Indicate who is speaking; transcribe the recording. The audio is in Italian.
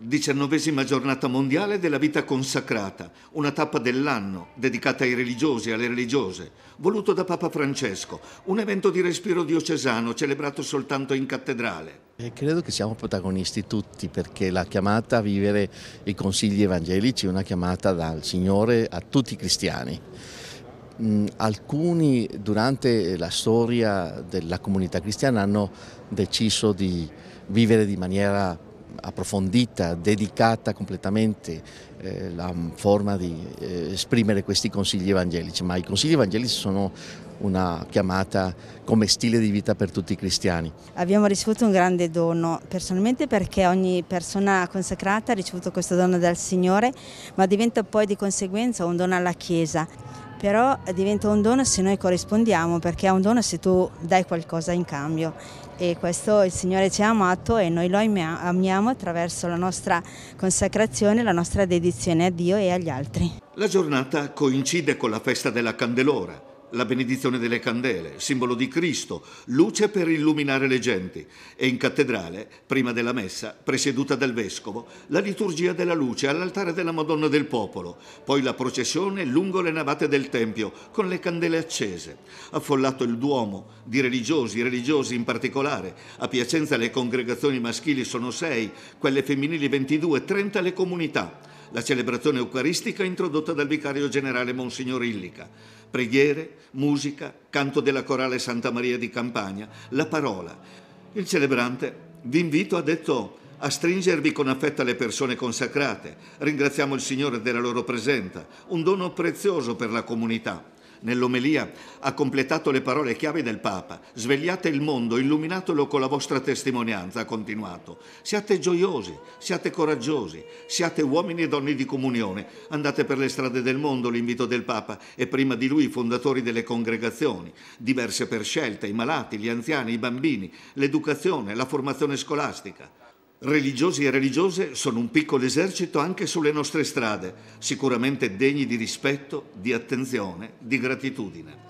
Speaker 1: Diciannovesima giornata mondiale della vita consacrata, una tappa dell'anno dedicata ai religiosi e alle religiose, voluto da Papa Francesco, un evento di respiro diocesano celebrato soltanto in cattedrale.
Speaker 2: E credo che siamo protagonisti tutti perché la chiamata a vivere i consigli evangelici è una chiamata dal Signore a tutti i cristiani. Mm, alcuni durante la storia della comunità cristiana hanno deciso di vivere di maniera approfondita, dedicata completamente eh, la forma di eh, esprimere questi consigli evangelici, ma i consigli evangelici sono una chiamata come stile di vita per tutti i cristiani.
Speaker 3: Abbiamo ricevuto un grande dono, personalmente perché ogni persona consacrata ha ricevuto questo dono dal Signore, ma diventa poi di conseguenza un dono alla Chiesa però diventa un dono se noi corrispondiamo, perché è un dono se tu dai qualcosa in cambio e questo il Signore ci ha amato e noi lo amiamo attraverso la nostra consacrazione, la nostra dedizione a Dio e agli altri.
Speaker 1: La giornata coincide con la festa della Candelora la benedizione delle candele, simbolo di Cristo, luce per illuminare le genti, e in cattedrale, prima della messa, presieduta dal vescovo, la liturgia della luce all'altare della Madonna del Popolo, poi la processione lungo le navate del Tempio con le candele accese. Affollato il Duomo, di religiosi, religiosi in particolare. A Piacenza le congregazioni maschili sono sei, quelle femminili 22, 30 le comunità la celebrazione eucaristica introdotta dal vicario generale Monsignor Illica. Preghiere, musica, canto della corale Santa Maria di Campagna, la parola. Il celebrante vi invito, ha detto, a stringervi con affetto alle persone consacrate. Ringraziamo il Signore della loro presenza, un dono prezioso per la comunità. Nell'omelia ha completato le parole chiave del Papa. Svegliate il mondo, illuminatelo con la vostra testimonianza, ha continuato. Siate gioiosi, siate coraggiosi, siate uomini e donne di comunione. Andate per le strade del mondo, l'invito del Papa, e prima di lui i fondatori delle congregazioni, diverse per scelta, i malati, gli anziani, i bambini, l'educazione, la formazione scolastica. Religiosi e religiose sono un piccolo esercito anche sulle nostre strade, sicuramente degni di rispetto, di attenzione, di gratitudine.